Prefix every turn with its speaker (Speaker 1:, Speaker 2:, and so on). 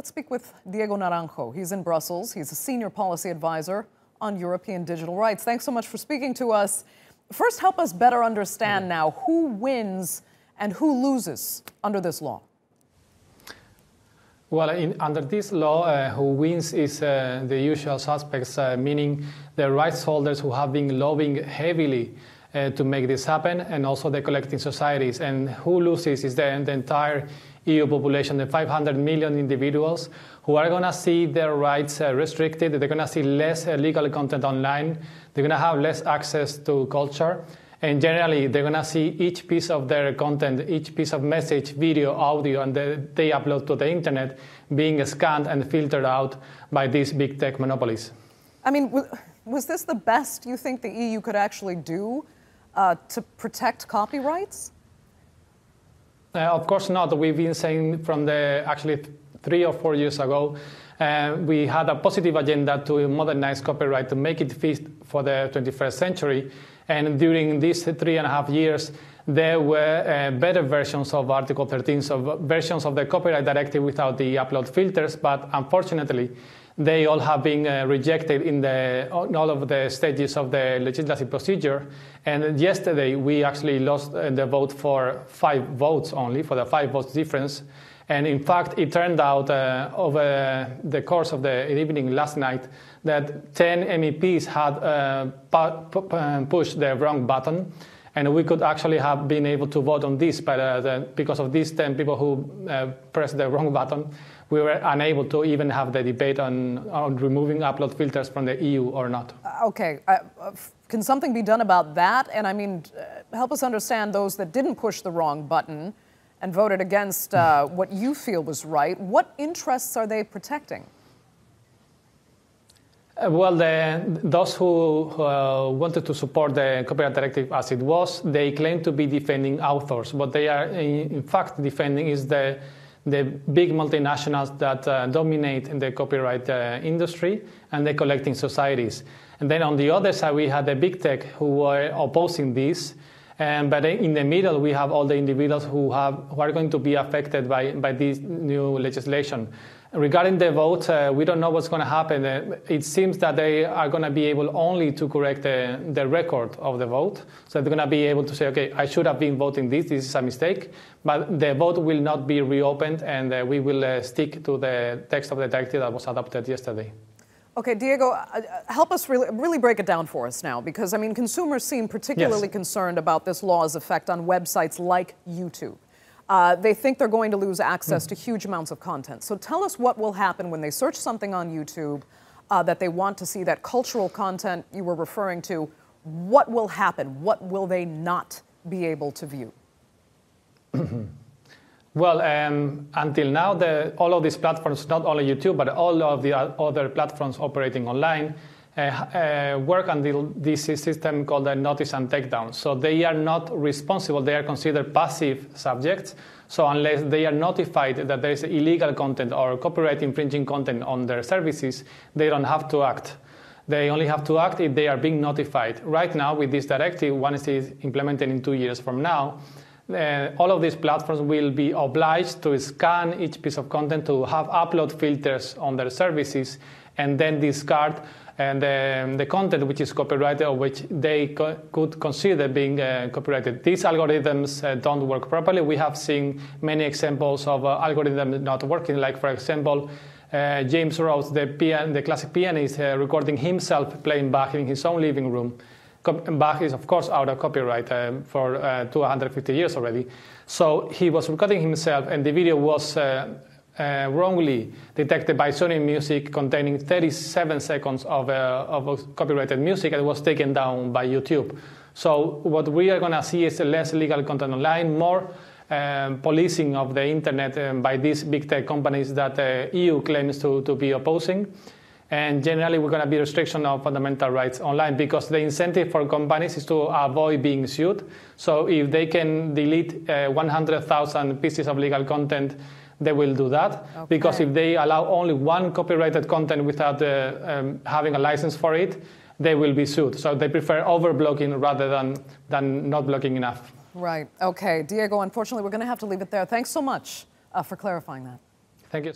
Speaker 1: Let's speak with Diego Naranjo. He's in Brussels. He's a senior policy advisor on European digital rights. Thanks so much for speaking to us. First, help us better understand now who wins and who loses under this law.
Speaker 2: Well, in, under this law, uh, who wins is uh, the usual suspects, uh, meaning the rights holders who have been lobbying heavily uh, to make this happen, and also the collecting societies. And who loses is the, the entire EU population, the 500 million individuals who are going to see their rights uh, restricted. They're going to see less uh, legal content online. They're going to have less access to culture. And generally, they're going to see each piece of their content, each piece of message, video, audio, and the, they upload to the internet being scanned and filtered out by these big tech monopolies.
Speaker 1: I mean, was this the best you think the EU could actually do uh, to protect copyrights?
Speaker 2: Uh, of course not. We've been saying from the actually three or four years ago, uh, we had a positive agenda to modernize copyright to make it fit for the 21st century. And during these three and a half years, there were uh, better versions of Article 13, so versions of the copyright directive without the upload filters. But unfortunately, they all have been uh, rejected in, the, in all of the stages of the legislative procedure. And yesterday, we actually lost uh, the vote for five votes only, for the five votes difference. And in fact, it turned out uh, over the course of the evening last night that 10 MEPs had uh, pu- uh, pushed the wrong button. And we could actually have been able to vote on this, but uh, the, because of these 10 people who uh, pressed the wrong button, we were unable to even have the debate on, on removing upload filters from the EU or not.
Speaker 1: Uh, okay. Uh, can something be done about that? And I mean, uh, help us understand those that didn't push the wrong button and voted against uh, what you feel was right. What interests are they protecting?
Speaker 2: Uh, well, the, those who uh, wanted to support the copyright directive as it was, they claim to be defending authors. What they are, in, fact, defending is the the big multinationals that uh, dominate in the copyright uh, industry and the collecting societies. And then on the other side, we had the big tech who were opposing this. Um, but in the middle, we have all the individuals who, have, who are going to be affected by, by this new legislation. Regarding the vote, uh, we don't know what's going to happen. Uh, it seems that they are going to be able only to correct the, the record of the vote. So they're going to be able to say, okay, I should have been voting this, this is a mistake. But the vote will not be reopened, and uh, we will uh, stick to the text of the directive that was adopted yesterday.
Speaker 1: Okay, Diego, uh, help us really, really break it down for us now, because I mean, consumers seem particularly yes. concerned about this law's effect on websites like YouTube. Uh, they think they're going to lose access mm. to huge amounts of content. So tell us what will happen when they search something on YouTube uh, that they want to see, that cultural content you were referring to. What will happen? What will they not be able to view?
Speaker 2: well, um, until now, the, all of these platforms, not only YouTube, but all of the other platforms operating online, uh, uh, work until this system called the notice and takedown. So they are not responsible, they are considered passive subjects. So unless they are notified that there is illegal content or copyright infringing content on their services, they don't have to act. They only have to act if they are being notified. Right now, with this directive, once it is implemented in two years from now, uh, all of these platforms will be obliged to scan each piece of content to have upload filters on their services and then discard and um, the content which is copyrighted or which they co- could consider being uh, copyrighted. These algorithms uh, don't work properly. We have seen many examples of uh, algorithms not working, like, for example, uh, James Rhodes, the, pian- the classic pianist, uh, recording himself playing Bach in his own living room. Bach is, of course, out of copyright uh, for 250 years already. So he was recording himself, and the video was uh, wrongly detected by Sony Music containing 37 seconds of, uh, of copyrighted music and was taken down by YouTube. So what we are going to see is less legal content online, more um, policing of the internet um, by these big tech companies that the uh, EU claims to, to be opposing. And generally, we're going to be restriction of fundamental rights online because the incentive for companies is to avoid being sued. So if they can delete uh, 100,000 pieces of legal content they will do that okay. because if they allow only one copyrighted content without uh, um, having a license for it, they will be sued. So they prefer over-blocking rather than, than not blocking enough.
Speaker 1: Right. Okay. Diego, unfortunately, we're going to have to leave it there. Thanks so much uh, for clarifying that.
Speaker 2: Thank you.